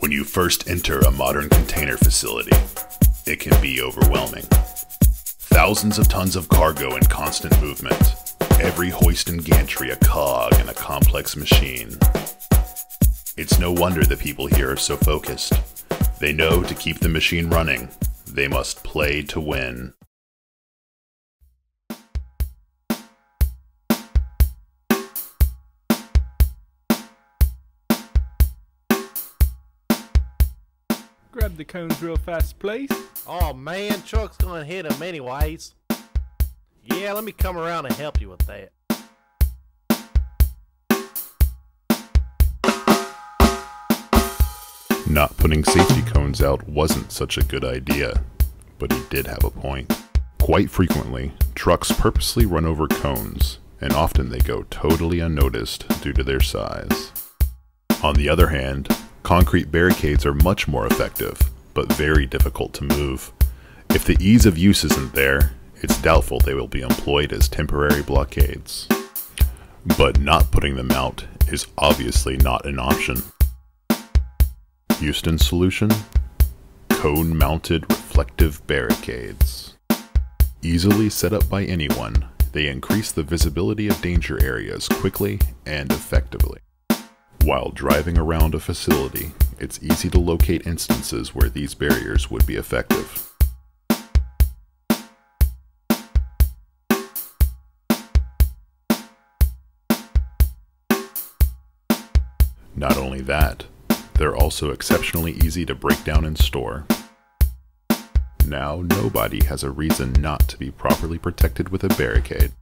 When you first enter a modern container facility, it can be overwhelming. Thousands of tons of cargo in constant movement, every hoist and gantry a cog in a complex machine. It's no wonder the people here are so focused. They know to keep the machine running, they must play to win. Grab the cones real fast, please. Oh man, Chuck's gonna hit him anyways. Yeah, let me come around and help you with that. Not putting safety cones out wasn't such a good idea, but he did have a point. Quite frequently, trucks purposely run over cones, and often they go totally unnoticed due to their size. On the other hand, concrete barricades are much more effective, but very difficult to move. If the ease of use isn't there, it's doubtful they will be employed as temporary blockades. But not putting them out is obviously not an option. Houston's solution? Cone mounted reflective barricades. Easily set up by anyone, they increase the visibility of danger areas quickly and effectively. While driving around a facility, it's easy to locate instances where these barriers would be effective. Not only that, they're also exceptionally easy to break down and store. Now nobody has a reason not to be properly protected with a barricade.